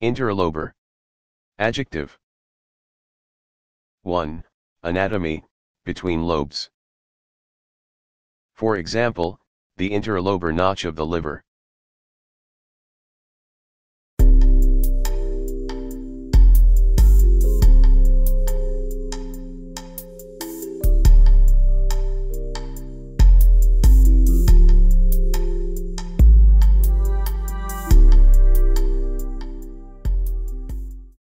Interloper. Adjective. 1. Anatomy, between lobes. For example, the interlobar notch of the liver.